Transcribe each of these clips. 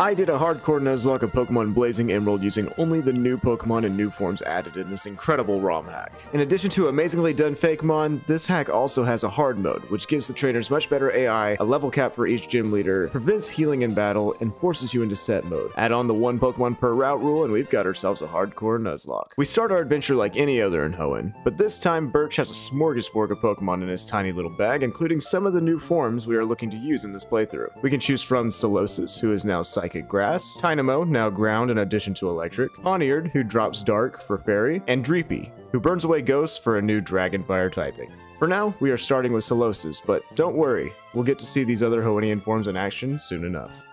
I did a hardcore Nuzlocke of Pokemon Blazing Emerald using only the new Pokemon and new forms added in this incredible ROM hack. In addition to amazingly done fake mon, this hack also has a hard mode, which gives the trainers much better AI, a level cap for each gym leader, prevents healing in battle, and forces you into set mode. Add on the one Pokemon per route rule and we've got ourselves a hardcore Nuzlocke. We start our adventure like any other in Hoenn, but this time Birch has a smorgasbord of Pokemon in his tiny little bag, including some of the new forms we are looking to use in this playthrough. We can choose from Solosis, who is now Psychic Psychic Grass, Tynamo, now ground in addition to electric, Pawniard, who drops dark for fairy, and Dreepy, who burns away ghosts for a new dragon fire typing. For now, we are starting with Solosis, but don't worry, we'll get to see these other Hoennian forms in action soon enough.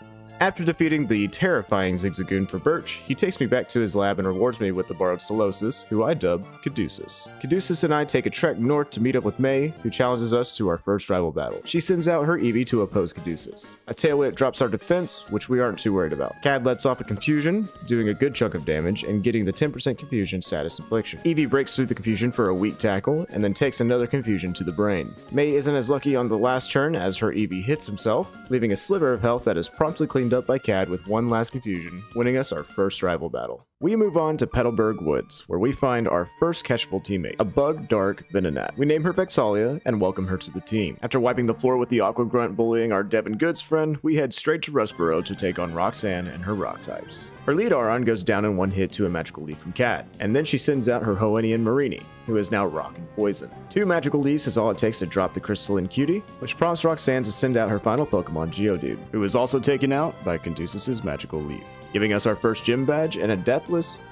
After defeating the terrifying Zigzagoon for Birch, he takes me back to his lab and rewards me with the borrowed Solosis, who I dub Caduceus. Caduceus and I take a trek north to meet up with May, who challenges us to our first rival battle. She sends out her Eevee to oppose Caduceus. A Tail Whip drops our defense, which we aren't too worried about. Cad lets off a Confusion, doing a good chunk of damage, and getting the 10% Confusion status infliction. Eevee breaks through the Confusion for a weak tackle, and then takes another Confusion to the brain. May isn't as lucky on the last turn as her Eevee hits himself, leaving a sliver of health that is promptly cleaned up by Cad with one last confusion, winning us our first rival battle. We move on to Petalburg Woods, where we find our first catchable teammate, a bug dark Venonat. We name her Vex'ahlia and welcome her to the team. After wiping the floor with the Aqua Grunt bullying our Devon Goods friend, we head straight to Rustboro to take on Roxanne and her rock types. Her lead Aron goes down in one hit to a magical leaf from Cad, and then she sends out her Hoennian Mareanie, who is now rock and poison. Two magical leaves is all it takes to drop the crystalline cutie, which prompts Roxanne to send out her final Pokemon, Geodude, who is also taken out by Caduceus' magical leaf giving us our first gym badge and a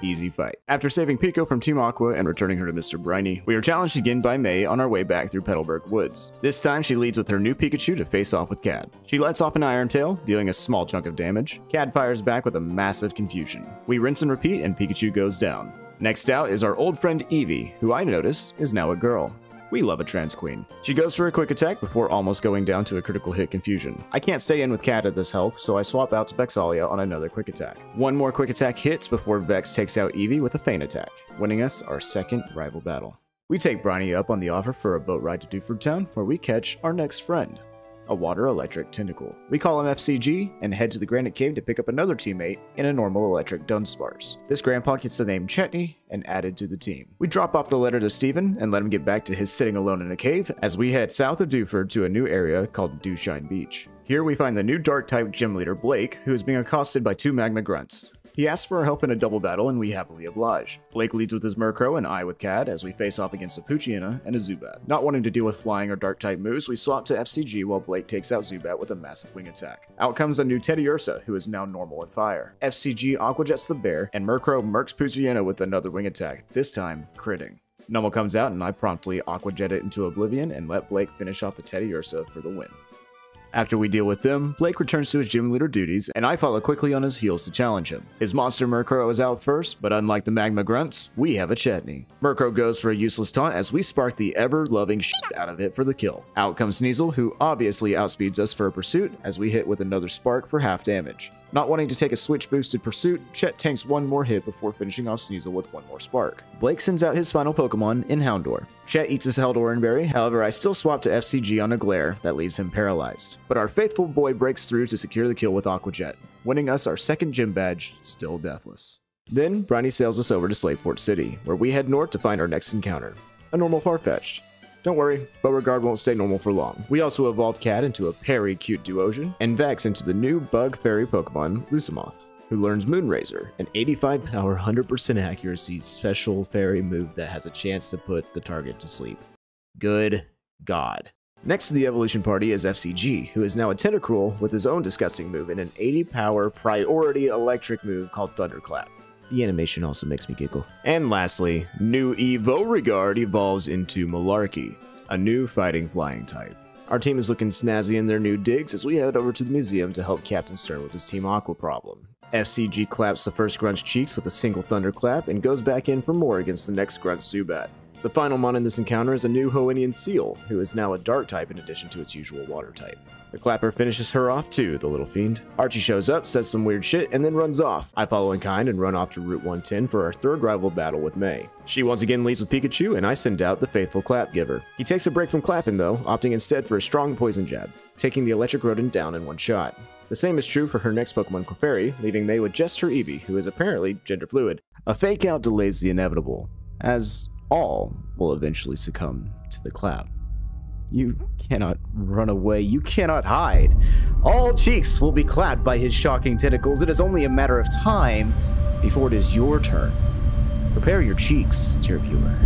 easy fight. After saving Pico from Team Aqua and returning her to Mr. Briny, we are challenged again by May on our way back through Petalburg Woods. This time she leads with her new Pikachu to face off with Cad. She lets off an Iron Tail, dealing a small chunk of damage. Cad fires back with a massive confusion. We rinse and repeat and Pikachu goes down. Next out is our old friend Eevee, who I notice is now a girl. We love a trans queen. She goes for a quick attack before almost going down to a critical hit confusion. I can't stay in with Cad at this health, so I swap out to Vex'ahlia on another quick attack. One more quick attack hits before Vex takes out Eevee with a feint attack, winning us our second rival battle. We take Briny up on the offer for a boat ride to Dewford Town, where we catch our next friend, a water electric Tentacool. We call him FCG and head to the Granite Cave to pick up another teammate in a normal electric Dunsparce. This grandpa gets the name Chetney and added to the team. We drop off the letter to Steven and let him get back to his sitting alone in a cave as we head south of Dewford to a new area called Dewshine Beach. Here we find the new dark type gym leader Blake, who is being accosted by two magma grunts. He asks for our help in a double battle, and we happily oblige. Blake leads with his Murkrow and I with Cad as we face off against a Poochyena and a Zubat. Not wanting to deal with flying or dark type moves, we swap to FCG while Blake takes out Zubat with a massive wing attack. Out comes a new Teddiursa, who is now normal and fire. FCG Aqua Aquajets the bear, and Murkrow mercs Poochyena with another wing attack, this time critting. Numel comes out and I promptly Aquajet it into Oblivion and let Blake finish off the Teddiursa for the win. After we deal with them, Blake returns to his gym leader duties, and I follow quickly on his heels to challenge him. His monster Murkrow is out first, but unlike the Magma Grunts, we have a Chetney. Murkrow goes for a useless taunt as we spark the ever-loving shit out of it for the kill. Out comes Sneasel, who obviously outspeeds us for a pursuit, as we hit with another spark for half damage. Not wanting to take a switch boosted pursuit, Chet tanks one more hit before finishing off Sneasel with one more spark. Blake sends out his final Pokemon in Houndour. Chet eats his Heldoran berry, however I still swap to FCG on a glare that leaves him paralyzed. But our faithful boy breaks through to secure the kill with Aqua Jet, winning us our second gym badge, still deathless. Then, Briny sails us over to Slateport City, where we head north to find our next encounter, a normal Farfetch'd. Don't worry, Beauregard won't stay normal for long. We also evolved Cad into a very cute Duosion, and Vex into the new bug fairy Pokemon, Lusamoth, who learns Moonrazor, an 85 power, 100% accuracy special fairy move that has a chance to put the target to sleep. Good God. Next to the evolution party is FCG, who is now a Tentacruel with his own disgusting move and an 80 power priority electric move called Thunderclap. The animation also makes me giggle. And lastly, new Evo Regard evolves into Malarkey, a new fighting flying type. Our team is looking snazzy in their new digs as we head over to the museum to help Captain Stern with his Team Aqua problem. FCG claps the first grunt's cheeks with a single thunderclap and goes back in for more against the next grunt Zubat. The final mon in this encounter is a new Hoennian Seel, who is now a dark type in addition to its usual water type. The clapper finishes her off too, the little fiend. Archie shows up, says some weird shit, and then runs off. I follow in kind and run off to Route 110 for our third rival battle with May. She once again leads with Pikachu, and I send out the faithful Clap Giver. He takes a break from clapping though, opting instead for a strong poison jab, taking the electric rodent down in one shot. The same is true for her next Pokemon Clefairy, leaving May with just her Eevee, who is apparently gender fluid. A fake out delays the inevitable, as all will eventually succumb to the clap. You cannot run away. You cannot hide. All cheeks will be clapped by his shocking tentacles. It is only a matter of time before it is your turn. Prepare your cheeks, dear viewer.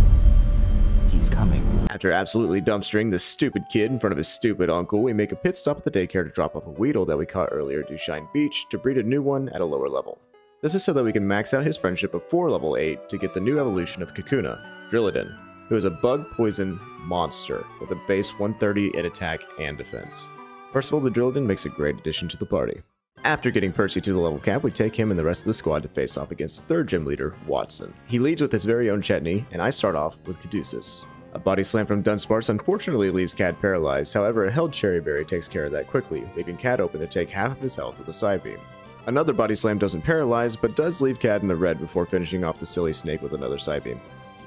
He's coming. After absolutely dumpstering this stupid kid in front of his stupid uncle, we make a pit stop at the daycare to drop off a Weedle that we caught earlier at Dushine Beach to breed a new one at a lower level. This is so that we can max out his friendship before level 8 to get the new evolution of Kakuna, Drillodon, who is a bug poison monster with a base 130 in attack and defense. Percival the Drillodon makes a great addition to the party. After getting Percy to the level cap, we take him and the rest of the squad to face off against the third gym leader, Watson. He leads with his very own Chetney, and I start off with Caduceus. A body slam from Dunsparce unfortunately leaves Cad paralyzed, however a held Cherry Berry takes care of that quickly, leaving Cad open to take half of his health with a Psybeam. Another body slam doesn't paralyze, but does leave Cad in the red before finishing off the silly snake with another Psybeam.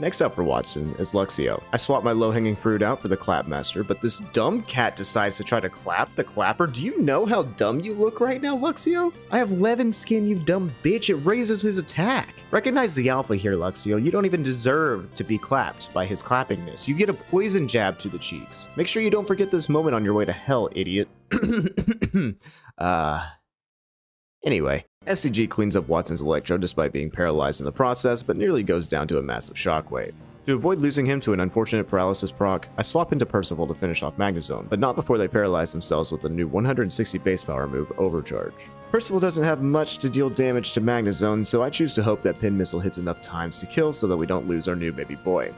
Next up for Watson is Luxio. I swap my low-hanging fruit out for the Clapmaster, but this dumb cat decides to try to clap the Clapper. Do you know how dumb you look right now, Luxio? I have Levin skin, you dumb bitch. It raises his attack. Recognize the alpha here, Luxio. You don't even deserve to be clapped by his clappingness. You get a poison jab to the cheeks. Make sure you don't forget this moment on your way to hell, idiot. uh... Anyway, FCG cleans up Watson's Electro despite being paralyzed in the process, but nearly goes down to a massive shockwave. To avoid losing him to an unfortunate paralysis proc, I swap into Percival to finish off Magnezone, but not before they paralyze themselves with the new 160 base power move, Overcharge. Percival doesn't have much to deal damage to Magnezone, so I choose to hope that Pin Missile hits enough times to kill so that we don't lose our new baby boy.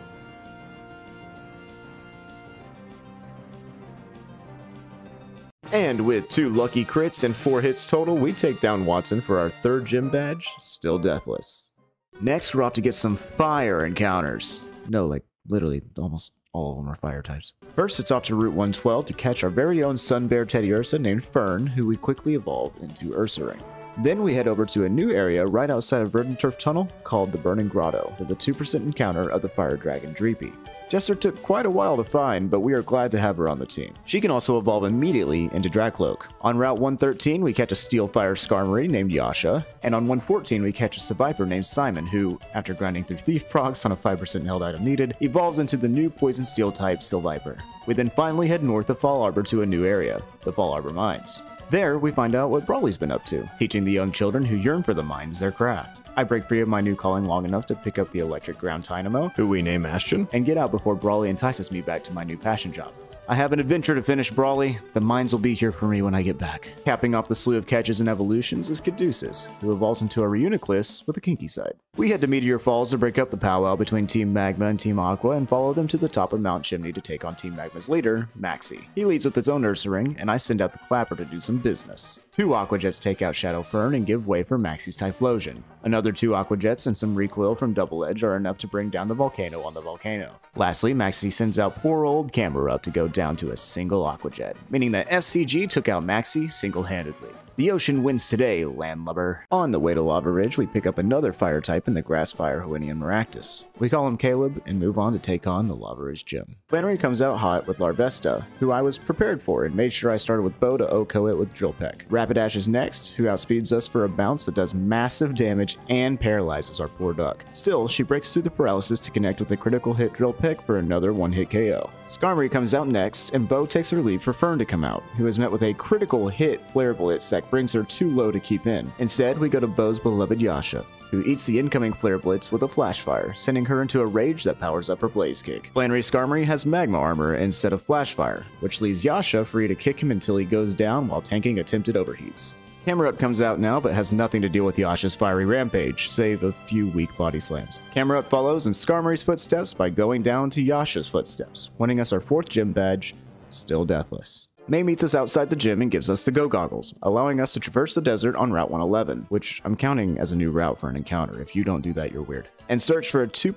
And with two lucky crits and four hits total, we take down Watson for our third gym badge, still deathless. Next, we're off to get some fire encounters. No, like literally almost all of them are fire types. First, it's off to Route 112 to catch our very own Sun Bear Teddiursa named Fern, who we quickly evolve into Ursaring. Then we head over to a new area right outside of Verdanturf Tunnel called the Burning Grotto for the 2% encounter of the Fire Dragon Dreepy. Jester took quite a while to find, but we are glad to have her on the team. She can also evolve immediately into Drakloak. On Route 113, we catch a Steelfire Skarmory named Yasha, and on 114, we catch a Seviper named Simon, who, after grinding through Thief procs on a 5% held item needed, evolves into the new Poison Steel type Silviper. We then finally head north of Fallarbor to a new area, the Fallarbor Mines. There, we find out what Brawly's been up to, teaching the young children who yearn for the mines their craft. I break free of my new calling long enough to pick up the electric ground Tynamo, who we name Ashton, and get out before Brawly entices me back to my new passion job. I have an adventure to finish, Brawly. The mines will be here for me when I get back. Capping off the slew of catches and evolutions is Caduceus, who evolves into a Reuniclus with a kinky side. We head to Meteor Falls to break up the powwow between Team Magma and Team Aqua and follow them to the top of Mount Chimney to take on Team Magma's leader, Maxie. He leads with his own Ursaring, and I send out the Clapper to do some business. Two Aqua Jets take out Shadow Fern and give way for Maxie's Typhlosion. Another two Aqua Jets and some recoil from Double Edge are enough to bring down the volcano on the volcano. Lastly, Maxie sends out poor old Camerupt to go down to a single Aqua Jet, meaning that FCG took out Maxie single-handedly. The ocean wins today, landlubber. On the way to Lava Ridge, we pick up another fire type in the Grass Fire Hoennian Maractus. We call him Caleb and move on to take on the Lava Ridge gym. Flannery comes out hot with Larvesta, who I was prepared for and made sure I started with Bo to OHKO it with Drill Peck. Rapidash is next, who outspeeds us for a bounce that does massive damage and paralyzes our poor duck. Still, she breaks through the paralysis to connect with a critical hit Drill Peck for another one-hit KO. Skarmory comes out next, and Bo takes her lead for Fern to come out, who is met with a critical hit Flare Blitz brings her too low to keep in. Instead, we go to Bo's beloved Yasha, who eats the incoming Flare Blitz with a Flash Fire, sending her into a rage that powers up her Blaze Kick. Flannery Skarmory has Magma Armor instead of Flash Fire, which leaves Yasha free to kick him until he goes down while tanking attempted overheats. Camerupt comes out now, but has nothing to do with Yasha's fiery rampage, save a few weak body slams. Camerupt follows in Skarmory's footsteps by going down to Yasha's footsteps, winning us our fourth gym badge, still deathless. May meets us outside the gym and gives us the Go Goggles, allowing us to traverse the desert on Route 111, which I'm counting as a new route for an encounter. If you don't do that, you're weird. And search for a 2%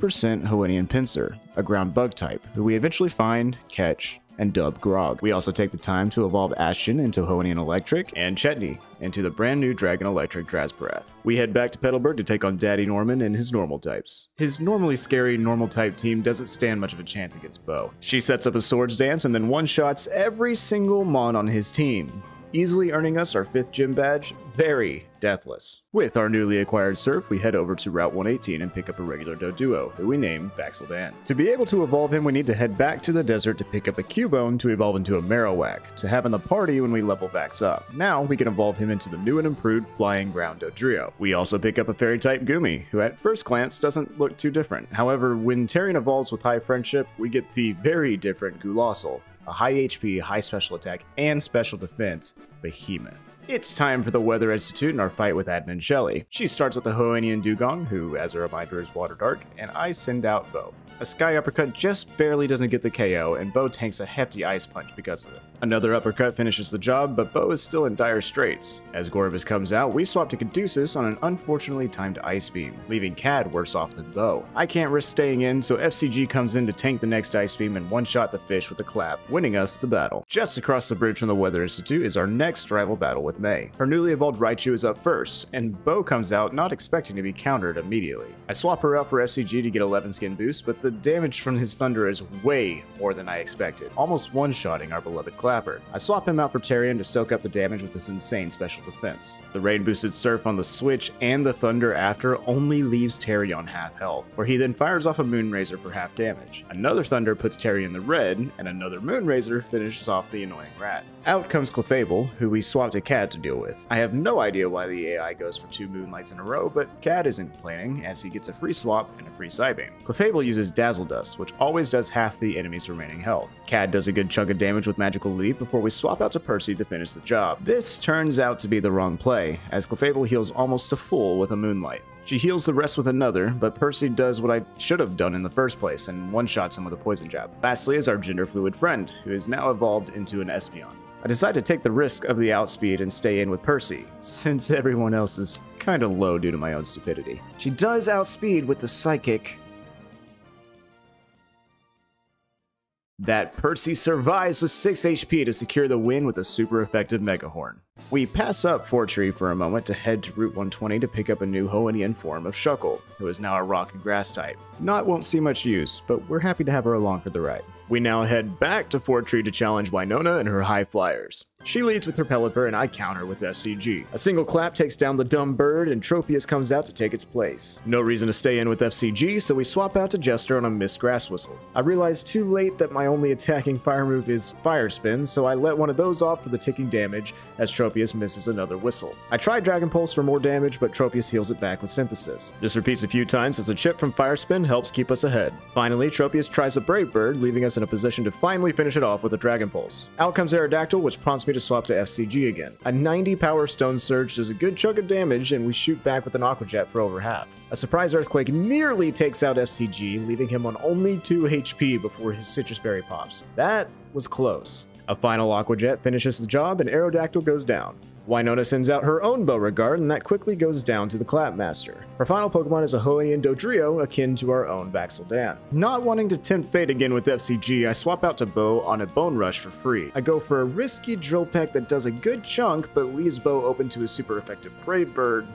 Hoennian Pinsir, a ground bug type, who we eventually find, catch, and dub Grog. We also take the time to evolve Ashton into Hoennian Eelektrik and Chetney into the brand new Dragon Electric Drasbarath. We head back to Petalburg to take on Daddy Norman and his normal types. His normally scary normal type team doesn't stand much of a chance against Bo. She sets up a swords dance and then one-shots every single mon on his team. Easily earning us our 5th gym badge, Very Deathless. With our newly acquired Surf, we head over to Route 118 and pick up a regular Doduo, who we name Vax'ildan. To be able to evolve him, we need to head back to the desert to pick up a Cubone to evolve into a Marowak, to have in the party when we level Vax up. Now, we can evolve him into the new and improved Flying Ground Dodrio. We also pick up a Fairy-type Goomy, who at first glance doesn't look too different. However, when Tarion evolves with High Friendship, we get the very different Gulassel, a high HP, high special attack, and special defense behemoth. It's time for the Weather Institute and our fight with Admin Shelly. She starts with the Hoennian Dugong, who, as a reminder, is Water Dark, and I send out Bo. A Sky Uppercut just barely doesn't get the KO, and Bo tanks a hefty Ice Punch because of it. Another Uppercut finishes the job, but Bo is still in dire straits. As Gorebyss comes out, we swap to Caduceus on an unfortunately timed Ice Beam, leaving Cad worse off than Bo. I can't risk staying in, so FCG comes in to tank the next Ice Beam and one-shot the fish with a clap, winning us the battle. Just across the bridge from the Weather Institute is our next rival battle with May. Her newly evolved Raichu is up first, and Bo comes out not expecting to be countered immediately. I swap her out for FCG to get 11 skin boost, but the damage from his Thunder is way more than I expected, almost one-shotting our beloved Clapper. I swap him out for Tarion to soak up the damage with this insane special defense. The rain boosted Surf on the Switch and the Thunder after only leaves Terry on half health, where he then fires off a Moonrazor for half damage. Another Thunder puts Terry in the red, and another Moonrazor finishes off the annoying rat. Out comes Clefable, who we swapped a Cad to deal with. I have no idea why the AI goes for two Moonlights in a row, but Cad isn't complaining, as he gets a free swap and a free Psybeam. Clefable uses Dazzle Dust, which always does half the enemy's remaining health. Cad does a good chunk of damage with Magical Leaf before we swap out to Percy to finish the job. This turns out to be the wrong play, as Clefable heals almost to full with a Moonlight. She heals the rest with another, but Percy does what I should have done in the first place and one-shots him with a poison jab. Lastly is our gender fluid friend, who is now evolved into an Espeon. I decide to take the risk of the outspeed and stay in with Percy, since everyone else is kinda low due to my own stupidity. She does outspeed with the psychic, that Percy survives with 6 HP to secure the win with a super effective Mega Horn. We pass up Fortree for a moment to head to Route 120 to pick up a new Hoennian form of Shuckle, who is now a rock and grass type. Not won't see much use, but we're happy to have her along for the ride. We now head back to Fortree to challenge Winona and her High Flyers. She leads with her Pelipper and I counter with FCG. A single clap takes down the dumb bird and Tropius comes out to take its place. No reason to stay in with FCG, so we swap out to Jester on a Miss Grass Whistle. I realize too late that my only attacking fire move is Fire Spin, so I let one of those off for the ticking damage as Tropius misses another whistle. I try Dragon Pulse for more damage, but Tropius heals it back with Synthesis. This repeats a few times as a chip from Fire Spin helps keep us ahead. Finally, Tropius tries a Brave Bird, leaving us in a position to finally finish it off with a Dragon Pulse. Out comes Aerodactyl, which prompts me to swap to FCG again. A 90 power Stone Surge does a good chunk of damage, and we shoot back with an Aqua Jet for over half. A surprise Earthquake nearly takes out FCG, leaving him on only 2 HP before his Sitrus Berry pops. That was close. A final Aqua Jet finishes the job, and Aerodactyl goes down. Winona sends out her own Beauregard, and that quickly goes down to the Clapmaster. Her final Pokemon is a Hoennian Dodrio, akin to our own Vax'ildan. Not wanting to tempt fate again with FCG, I swap out to Bo on a Bone Rush for free. I go for a risky Drill Peck that does a good chunk, but leaves Bo open to a super effective Brave Bird,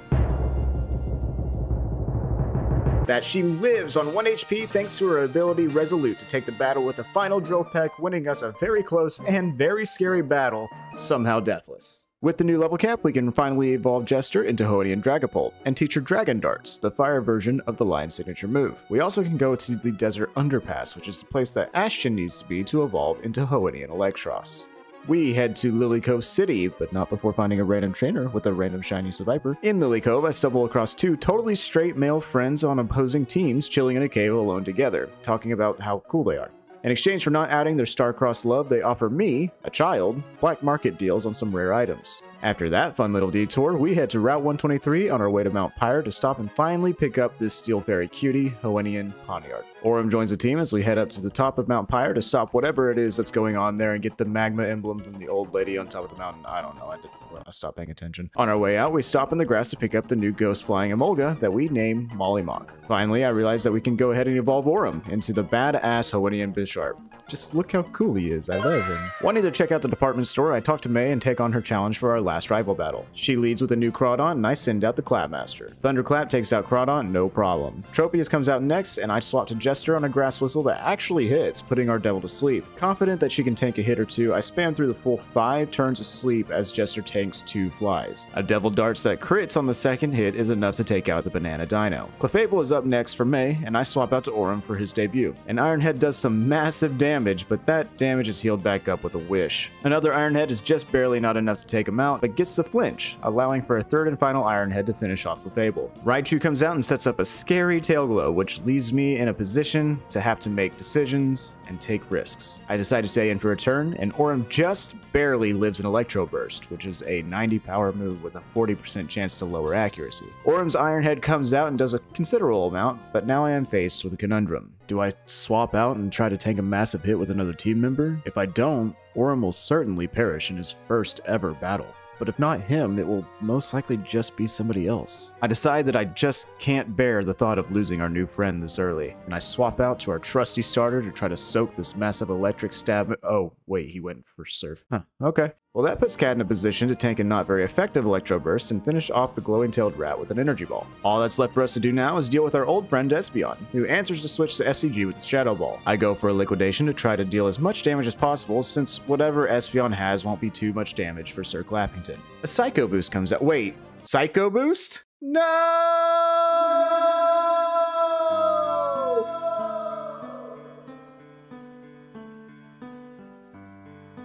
that she lives on 1 HP thanks to her ability Resolute to take the battle with a final Drill Peck, winning us a very close and very scary battle, somehow deathless. With the new level cap, we can finally evolve Jester into Hoennian Dragapult and teach her Dragon Darts, the fire version of the Lion signature move. We also can go to the Desert Underpass, which is the place that Ashton needs to be to evolve into Hoennian Eelektross. We head to Lilycove City, but not before finding a random trainer with a random shiny Seviper. In Lilycove, I stumble across two totally straight male friends on opposing teams chilling in a cave alone together, talking about how cool they are. In exchange for not adding their star-crossed love, they offer me, a child, black market deals on some rare items. After that fun little detour, we head to Route 123 on our way to Mount Pyre to stop and finally pick up this Steel Fairy cutie, Hoennian Pawniard. Aurum joins the team as we head up to the top of Mount Pyre to stop whatever it is that's going on there and get the magma emblem from the old lady on top of the mountain. I don't know, I, did, I stopped paying attention. On our way out, we stop in the grass to pick up the new ghost flying Emolga that we name Mollymauk. Finally, I realize that we can go ahead and evolve Aurum into the badass Hoennian Bisharp. just look how cool he is. I love him. Wanting to check out the department store, I talk to May and take on her challenge for our last rival battle. She leads with a new Crawdaunt, and I send out the Clapmaster. Thunderclap takes out Crawdaunt, no problem. Tropius comes out next, and I swap to Jester on a grass whistle that actually hits, putting our devil to sleep. Confident that she can tank a hit or two, I spam through the full five turns of sleep as Jester tanks two flies. A devil darts that crits on the second hit is enough to take out the banana dino. Clefable is up next for May, and I swap out to Aurum for his debut. An Ironhead does some massive damage, but that damage is healed back up with a wish. Another Ironhead is just barely not enough to take him out, but gets the flinch, allowing for a third and final Ironhead to finish off Clefable. Raichu comes out and sets up a scary tail glow, which leaves me in a position to have to make decisions and take risks. I decide to stay in for a turn, and Aurum just barely lives an Electro Burst, which is a 90 power move with a 40% chance to lower accuracy. Aurum's Ironhead comes out and does a considerable amount, but now I am faced with a conundrum. Do I swap out and try to take a massive hit with another team member? If I don't, Aurum will certainly perish in his first ever battle but if not him, it will most likely just be somebody else. I decide that I just can't bear the thought of losing our new friend this early, and I swap out to our trusty starter to try to soak this massive electric stab. Oh, wait, he went for surf. Huh, okay. Well, that puts Cad in a position to tank a not very effective Electro Burst and finish off the glowing-tailed rat with an Energy Ball. All that's left for us to do now is deal with our old friend Espeon, who answers the switch to FCG with Shadow Ball. I go for a Liquidation to try to deal as much damage as possible, since whatever Espeon has won't be too much damage for Sir Clappington. A Psycho Boost comes out. Wait, Psycho Boost? No!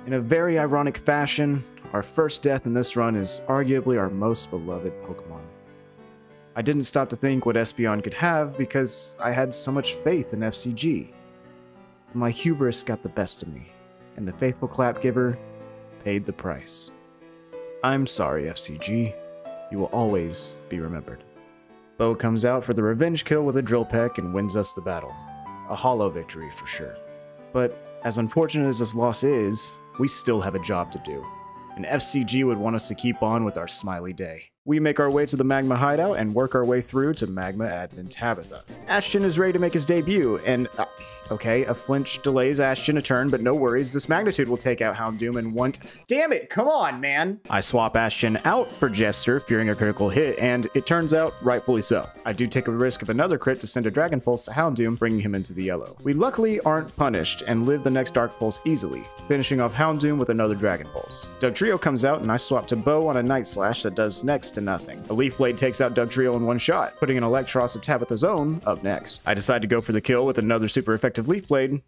In a very ironic fashion, our first death in this run is arguably our most beloved Pokemon. I didn't stop to think what Espeon could have because I had so much faith in FCG. My hubris got the best of me, and the faithful clap giver paid the price. I'm sorry, FCG. You will always be remembered. Bo comes out for the revenge kill with a drill peck and wins us the battle. A hollow victory for sure. But as unfortunate as this loss is, we still have a job to do. And FCG would want us to keep on with our smiley day. We make our way to the Magma hideout and work our way through to Magma admin Tabitha. Ashton is ready to make his debut, and uh, okay, a flinch delays Ashton a turn, but no worries, this magnitude will take out Houndoom and want. Damn it, come on, man! I swap Ashton out for Jester, fearing a critical hit, and it turns out rightfully so. I do take a risk of another crit to send a Dragon Pulse to Houndoom, bringing him into the yellow. We luckily aren't punished and live the next Dark Pulse easily, finishing off Houndoom with another Dragon Pulse. Dugtrio comes out, and I swap to Bo on a Night Slash that does next to nothing. A Leaf Blade takes out Dugtrio in one shot, putting an Eelektross of Tabitha's own up next. I decide to go for the kill with another super effective Leaf Blade,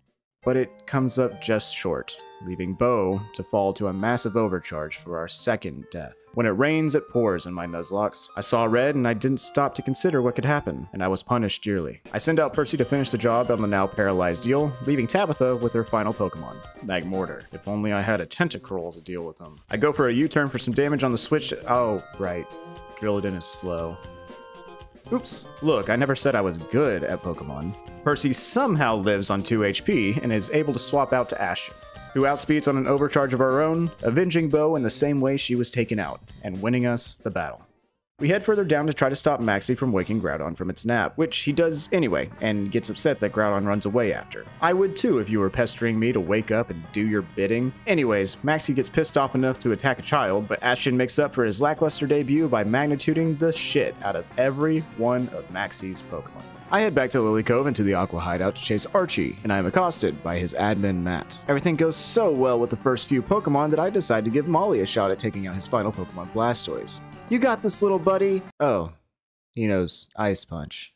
but it comes up just short, leaving Bo to fall to a massive overcharge for our second death. When it rains, it pours in my Nuzlocke. I saw red and I didn't stop to consider what could happen, and I was punished dearly. I send out Percy to finish the job on the now paralyzed deal, leaving Tabitha with her final Pokemon, Magmortar. If only I had a Tentacruel to deal with him. I go for a U-turn for some damage on the switch. Oh, right. Drillodon is slow. Oops. Look, I never said I was good at Pokemon. Percy somehow lives on 2 HP and is able to swap out to Ashton, who outspeeds on an overcharge of our own, avenging Bo in the same way she was taken out, and winning us the battle. We head further down to try to stop Maxie from waking Groudon from its nap, which he does anyway, and gets upset that Groudon runs away after. I would too if you were pestering me to wake up and do your bidding. Anyways, Maxie gets pissed off enough to attack a child, but Ashton makes up for his lackluster debut by magnituding the shit out of every one of Maxie's Pokemon. I head back to Lily Lilycove into the Aqua Hideout to chase Archie, and I am accosted by his admin Matt. Everything goes so well with the first few Pokemon that I decide to give Molly a shot at taking out his final Pokemon Blastoise. You got this, little buddy! Oh, he knows Ice Punch.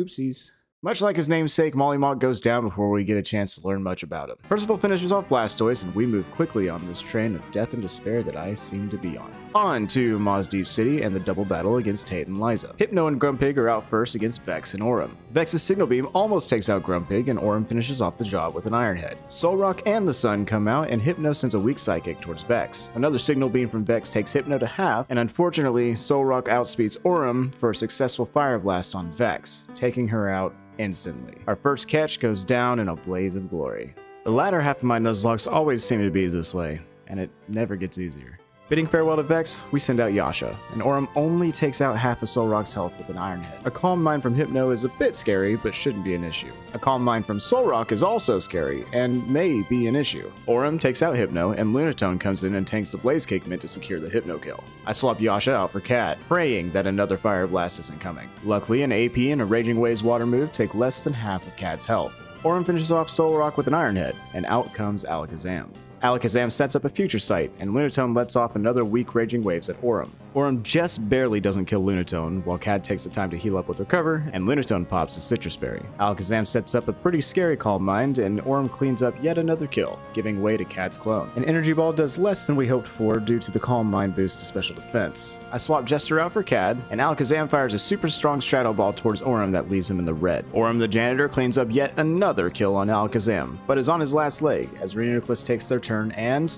Oopsies. Much like his namesake, Mollymauk goes down before we get a chance to learn much about him. Percival finishes off Blastoise, and we move quickly on this train of death and despair that I seem to be on. On to Mossdeep City and the double battle against Tate and Liza. Hypno and Grumpig are out first against Vex and Aurum. Vex's Signal Beam almost takes out Grumpig, and Aurum finishes off the job with an Iron Head. Solrock and the Sun come out, and Hypno sends a weak Psychic towards Vex. Another Signal Beam from Vex takes Hypno to half, and unfortunately, Solrock outspeeds Aurum for a successful Fire Blast on Vex, taking her out instantly. Our first catch goes down in a blaze of glory. The latter half of my Nuzlocke always seem to be this way, and it never gets easier. Bidding farewell to Vex, we send out Yasha, and Aurum only takes out half of Solrock's health with an Iron Head. A Calm Mind from Hypno is a bit scary, but shouldn't be an issue. A Calm Mind from Solrock is also scary, and may be an issue. Aurum takes out Hypno, and Lunatone comes in and tanks the Blaze Kick Mint to secure the Hypno kill. I swap Yasha out for Cad, praying that another Fire Blast isn't coming. Luckily, an AP and a Raging Waves water move take less than half of Cad's health. Aurum finishes off Solrock with an Iron Head, and out comes Alakazam. Alakazam sets up a future sight, and Lunatone lets off another weak Raging Waves at Aurum. Aurum just barely doesn't kill Lunatone, while Cad takes the time to heal up with Recover, and Lunatone pops a Sitrus Berry. Alakazam sets up a pretty scary Calm Mind, and Aurum cleans up yet another kill, giving way to Cad's clone. An Energy Ball does less than we hoped for due to the Calm Mind boost to special defense. I swap Jester out for Cad, and Alakazam fires a super strong Shadow Ball towards Aurum that leaves him in the red. Aurum the Janitor cleans up yet another kill on Alakazam, but is on his last leg as Reuniclus takes their turn and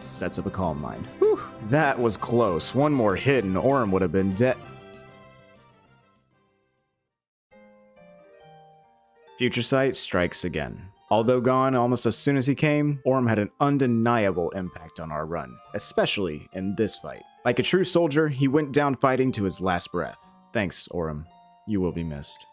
sets up a calm mind. Whew, that was close. One more hit and Aurum would have been dead. Future Sight strikes again. Although gone almost as soon as he came, Aurum had an undeniable impact on our run, especially in this fight. Like a true soldier, he went down fighting to his last breath. Thanks, Aurum. You will be missed.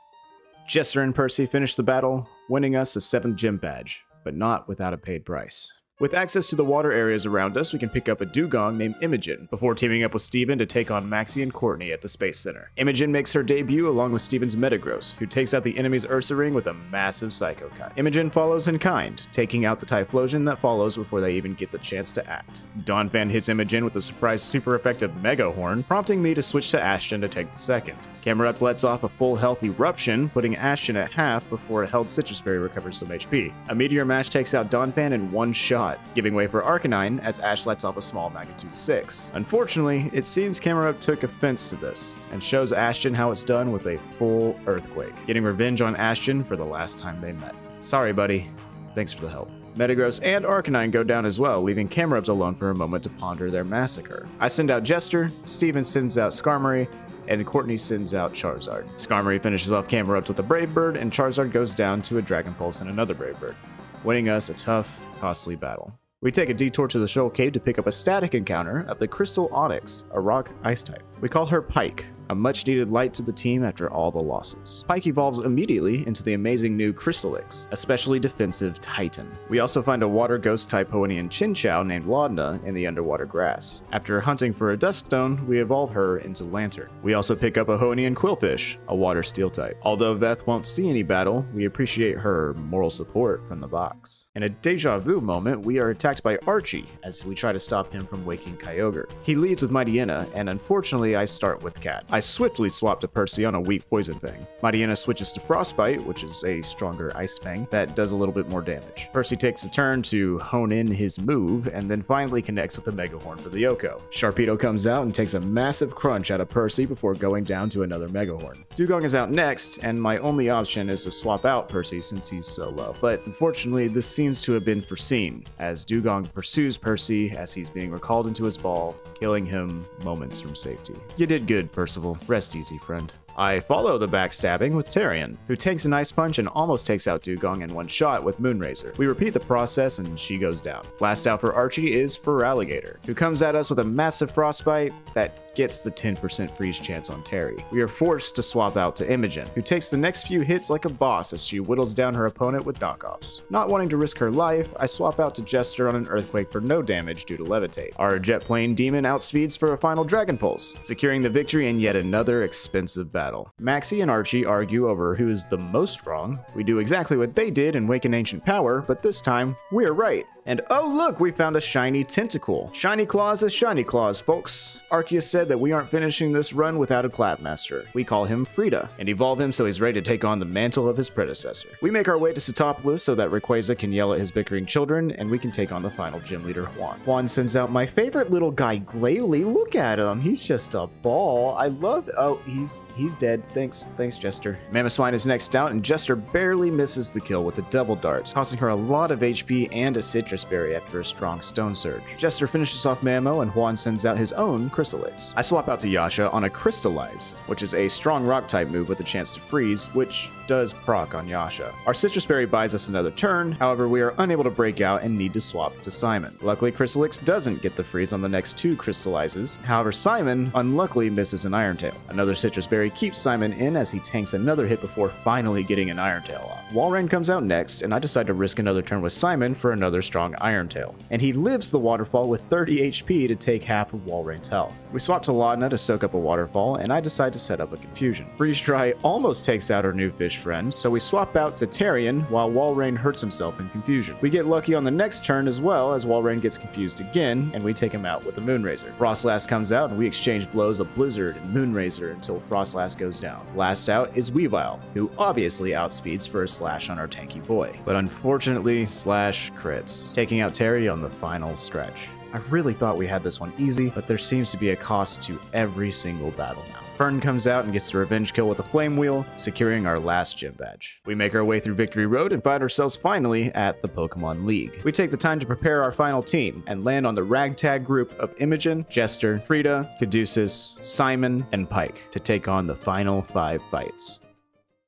Jester and Percy finished the battle, winning us a 7th gym badge, but not without a paid price. With access to the water areas around us, we can pick up a dugong named Imogen, before teaming up with Steven to take on Maxie and Courtney at the Space Center. Imogen makes her debut along with Steven's Metagross, who takes out the enemy's Ursaring with a massive Psycho Cut. Imogen follows in kind, taking out the Typhlosion that follows before they even get the chance to act. Donphan hits Imogen with a surprise super effective Mega Horn, prompting me to switch to Ashton to take the second. Camerupt lets off a full health eruption, putting Ashton at half before a held Sitrus Berry recovers some HP. A Meteor Mash takes out Donphan in one shot, giving way for Arcanine as Ash lets off a small magnitude 6. Unfortunately, it seems Camerupt took offense to this, and shows Ashton how it's done with a full Earthquake, getting revenge on Ashton for the last time they met. Sorry, buddy. Thanks for the help. Metagross and Arcanine go down as well, leaving Camerupt alone for a moment to ponder their massacre. I send out Jester, Steven sends out Skarmory, and Courtney sends out Charizard. Skarmory finishes off Camerupt with a Brave Bird, and Charizard goes down to a Dragon Pulse and another Brave Bird, winning us a tough, costly battle. We take a detour to the Shoal Cave to pick up a static encounter of the Crystal Onyx, a rock ice type. We call her Pike, a much needed light to the team after all the losses. Pike evolves immediately into the amazing new Crystallix, a specially defensive Titan. We also find a water ghost type Chinchou named Laudna in the underwater grass. After hunting for a Duskstone, we evolve her into Lanturn. We also pick up a Hoenn Qwilfish, a water steel type. Although Veth won't see any battle, we appreciate her moral support from the box. In a deja vu moment, we are attacked by Archie as we try to stop him from waking Kyogre. He leads with Mightyena, and unfortunately I start with Cad. I swiftly swap to Percy on a weak poison fang. Mightyena switches to Frostbite, which is a stronger ice fang that does a little bit more damage. Percy takes a turn to hone in his move, and then finally connects with the Mega Horn for the OHKO. Sharpedo comes out and takes a massive crunch out of Percy before going down to another Mega Horn. Dugong is out next, and my only option is to swap out Percy since he's so low. But unfortunately, this seems to have been foreseen, as Dugong pursues Percy as he's being recalled into his ball, killing him moments from safety. You did good, Percival. Rest easy, friend. I follow the backstabbing with Tarian, who takes an ice punch and almost takes out Dugong in one shot with Moonrazor. We repeat the process and she goes down. Last out for Archie is Feraligatr, who comes at us with a massive frostbite that gets the 10% freeze chance on Terry. We are forced to swap out to Imogen, who takes the next few hits like a boss as she whittles down her opponent with knockoffs. Not wanting to risk her life, I swap out to Jester on an Earthquake for no damage due to Levitate. Our Jet Plane Demon outspeeds for a final Dragon Pulse, securing the victory in yet another expensive battle battle. Maxie and Archie argue over who is the most wrong. We do exactly what they did and Waken Ancient Power, but this time, we're right. And oh look, we found a shiny Tentacool. Shiny Clause is shiny clause, folks. Arceus said that we aren't finishing this run without a Clapmaster. We call him Frida, and evolve him so he's ready to take on the mantle of his predecessor. We make our way to Sootopolis so that Rayquaza can yell at his bickering children, and we can take on the final gym leader, Juan. Juan sends out my favorite little guy, Glalie. Look at him. He's just a ball. I love Oh, he's he's dead. Thanks. Thanks, Jester. Mamoswine is next out, and Jester barely misses the kill with a double dart, costing her a lot of HP and a Sitrus Berry after a strong Stone Surge. Jester finishes off Mamo, and Juan sends out his own Crystallix. I swap out to Yasha on a Crystallize, which is a strong rock type move with a chance to freeze, which does proc on Yasha. Our Sitrus Berry buys us another turn, however, we are unable to break out and need to swap to Simon. Luckily, Crystallix doesn't get the freeze on the next two crystallizes, however, Simon unluckily misses an Iron Tail. Another Sitrus Berry keeps Simon in as he tanks another hit before finally getting an Iron Tail off. Walrein comes out next, and I decide to risk another turn with Simon for another strong Iron Tail. And he lives the waterfall with 30 HP to take half of Walrein's health. We swap to Laudna to soak up a waterfall, and I decide to set up a confusion. Freeze Dry almost takes out our new fish friend, so we swap out to Tarion while Walrein hurts himself in confusion. We get lucky on the next turn as well as Walrein gets confused again, and we take him out with a Moonrazor. Froslass comes out, and we exchange blows of Blizzard and Moonrazor until Froslass goes down. Last out is Weavile, who obviously outspeeds for a slash on our tanky boy, but unfortunately, slash crits, taking out Terry on the final stretch. I really thought we had this one easy, but there seems to be a cost to every single battle now. Fern comes out and gets the revenge kill with a flame wheel, securing our last gym badge. We make our way through Victory Road and find ourselves finally at the Pokemon League. We take the time to prepare our final team and land on the ragtag group of Imogen, Jester, Frida, Caduceus, Simon, and Pike to take on the final five fights.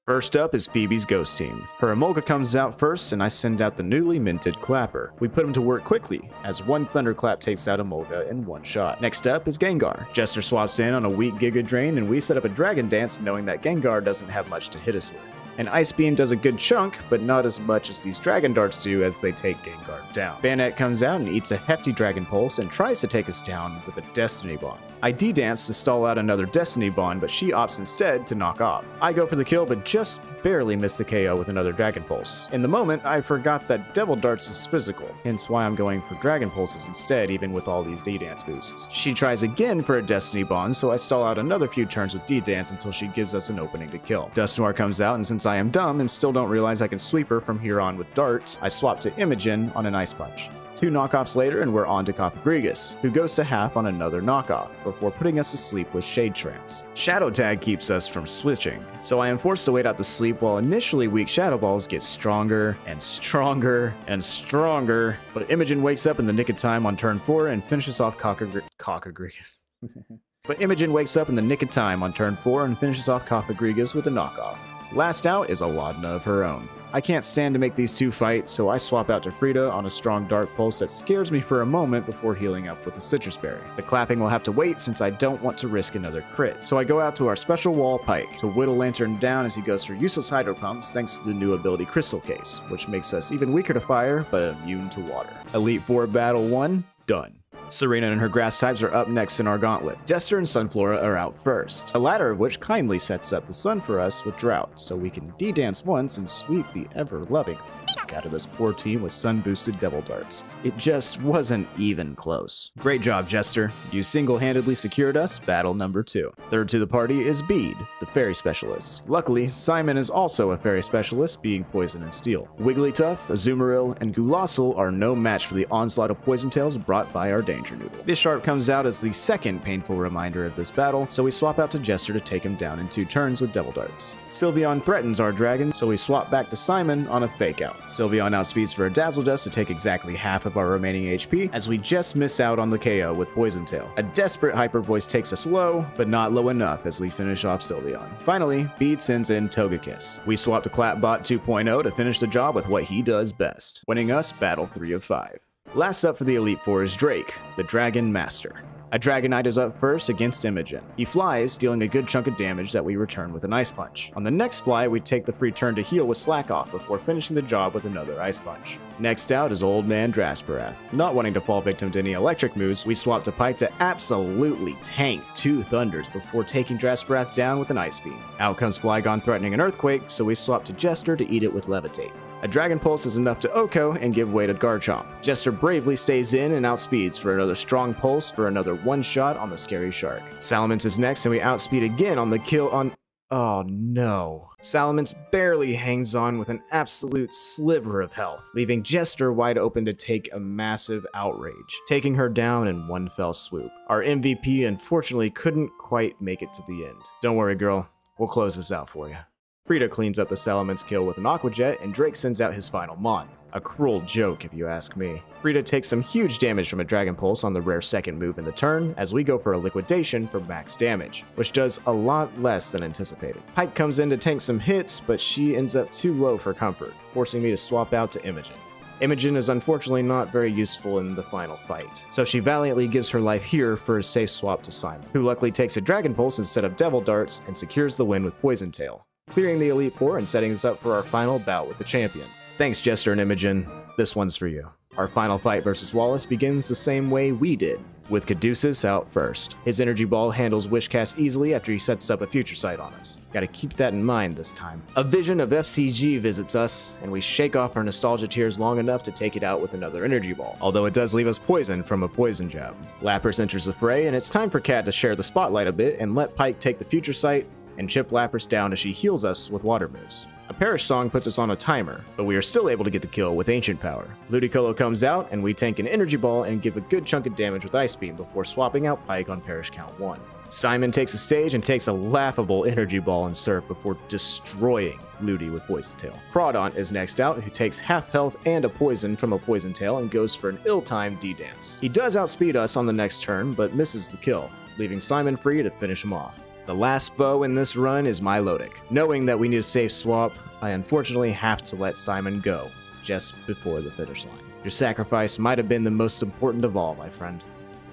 First up is Phoebe's Ghost Team. Her Emolga comes out first, and I send out the newly minted Clapper. We put him to work quickly, as one Thunderclap takes out Emolga in one shot. Next up is Gengar. Jester swaps in on a weak Giga Drain, and we set up a Dragon Dance knowing that Gengar doesn't have much to hit us with. And Ice Beam does a good chunk, but not as much as these Dragon Darts do as they take Gengar down. Banette comes out and eats a hefty Dragon Pulse and tries to take us down with a Destiny Bond. I D-dance to stall out another Destiny Bond, but she opts instead to knock off. I go for the kill, but just barely miss the KO with another Dragon Pulse. In the moment, I forgot that Devil Darts is physical, hence why I'm going for Dragon Pulses instead, even with all these D-dance boosts. She tries again for a Destiny Bond, so I stall out another few turns with D-dance until she gives us an opening to kill. Dusknoir comes out, and since I am dumb and still don't realize I can sweep her from here on with darts, I swap to Imogen on an Ice Punch. Two knockoffs later, and we're on to Cofagrigus, who goes to half on another knockoff, before putting us to sleep with Shade Trance. Shadow Tag keeps us from switching, so I am forced to wait out the sleep while initially weak Shadow Balls get stronger and stronger and stronger. But Imogen wakes up in the nick of time on turn 4 and finishes off Cofagrigus. but Imogen wakes up in the nick of time on turn 4 and finishes off Cofagrigus with a knockoff. Last out is a Laudna of her own. I can't stand to make these two fight, so I swap out to Frida on a strong Dark Pulse that scares me for a moment before healing up with a Sitrus Berry. The clapping will have to wait since I don't want to risk another crit, so I go out to our special wall Pike to whittle Lanturn down as he goes for useless Hydro Pumps thanks to the new ability Crystal Case, which makes us even weaker to fire but immune to water. Elite 4 Battle 1, done. Serena and her grass types are up next in our gauntlet. Jester and Sunflora are out first, the latter of which kindly sets up the sun for us with Drought, so we can D-dance once and sweep the ever-loving f*** out of this poor team with sun-boosted Devil Darts. It just wasn't even close. Great job, Jester. You single-handedly secured us battle number two. Third to the party is Bede, the fairy specialist. Luckily, Simon is also a fairy specialist, being poison and steel. Wigglytuff, Azumarill, and Goolossal are no match for the onslaught of poison tails brought by our Danger Noodle. Bisharp comes out as the second painful reminder of this battle, so we swap out to Jester to take him down in two turns with Devil Darts. Sylveon threatens our dragon, so we swap back to Simon on a fake out. Sylveon outspeeds for a Dazzle Dust to take exactly half of our remaining HP, as we just miss out on the KO with Poison Tail. A desperate Hyper Voice takes us low, but not low enough as we finish off Sylveon. Finally, Bede sends in Togekiss. We swap to Clapbot 2.0 to finish the job with what he does best, winning us Battle 3 of 5. Last up for the Elite Four is Drake, the Dragon Master. A Dragonite is up first against Imogen. He flies, dealing a good chunk of damage that we return with an Ice Punch. On the next fly, we take the free turn to heal with Slack Off before finishing the job with another Ice Punch. Next out is Old Man Drasperath. Not wanting to fall victim to any electric moves, we swap to Pike to absolutely tank two Thunders before taking Drasperath down with an Ice Beam. Out comes Flygon threatening an Earthquake, so we swap to Jester to eat it with Levitate. A Dragon Pulse is enough to OHKO and give way to Garchomp. Jester bravely stays in and outspeeds for another strong pulse for another one shot on the Scary Shark. Salamence is next and we outspeed again on the kill on... Oh no. Salamence barely hangs on with an absolute sliver of health, leaving Jester wide open to take a massive outrage, taking her down in one fell swoop. Our MVP unfortunately couldn't quite make it to the end. Don't worry girl, we'll close this out for you. Frida cleans up the Salamence kill with an Aqua Jet, and Drake sends out his final Mon. A cruel joke, if you ask me. Frida takes some huge damage from a Dragon Pulse on the rare second move in the turn, as we go for a Liquidation for max damage, which does a lot less than anticipated. Pike comes in to tank some hits, but she ends up too low for comfort, forcing me to swap out to Imogen. Imogen is unfortunately not very useful in the final fight, so she valiantly gives her life here for a safe swap to Simon, who luckily takes a Dragon Pulse instead of Devil Darts and secures the win with Poison Tail, clearing the Elite Four and setting us up for our final bout with the champion. Thanks, Jester and Imogen. This one's for you. Our final fight versus Wallace begins the same way we did, with Caduceus out first. His energy ball handles Whiscash easily after he sets up a future sight on us. Gotta keep that in mind this time. A vision of FCG visits us, and we shake off our nostalgia tears long enough to take it out with another energy ball, although it does leave us poisoned from a poison jab. Lapras enters the fray, and it's time for Cad to share the spotlight a bit and let Pike take the future sight and chip Lapras down as she heals us with water moves. A Perish Song puts us on a timer, but we are still able to get the kill with Ancient Power. Ludicolo comes out, and we tank an Energy Ball and give a good chunk of damage with Ice Beam before swapping out Pike on Perish Count 1. Simon takes the stage and takes a laughable Energy Ball and Surf before destroying Ludi with Poison Tail. Crawdaunt is next out, who takes half health and a poison from a Poison Tail and goes for an ill-timed D-Dance. He does outspeed us on the next turn, but misses the kill, leaving Simon free to finish him off. The last bow in this run is Milotic. Knowing that we need a safe swap, I unfortunately have to let Simon go, just before the finish line. Your sacrifice might have been the most important of all, my friend.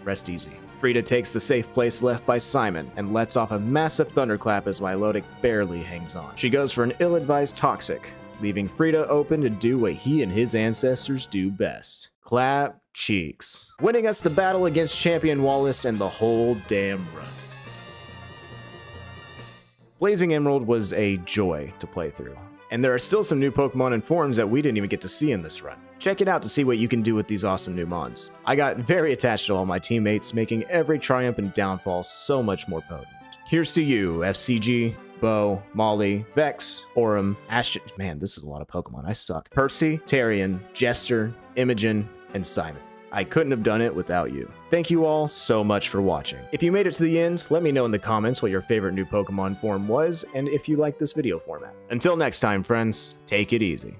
Rest easy. Frida takes the safe place left by Simon and lets off a massive thunderclap as Milotic barely hangs on. She goes for an ill-advised Toxic, leaving Frida open to do what he and his ancestors do best. Clap cheeks. Winning us the battle against Champion Wallace and the whole damn run. Blazing Emerald was a joy to play through, and there are still some new Pokemon and forms that we didn't even get to see in this run. Check it out to see what you can do with these awesome new Mons. I got very attached to all my teammates, making every triumph and downfall so much more potent. Here's to you, FCG, Bo, Molly, Vex, Aurum, Ashton. Man, this is a lot of Pokemon. I suck. Percy, Taryon, Jester, Imogen, and Simon. I couldn't have done it without you. Thank you all so much for watching. If you made it to the end, let me know in the comments what your favorite new Pokemon form was, and if you like this video format. Until next time, friends, take it easy.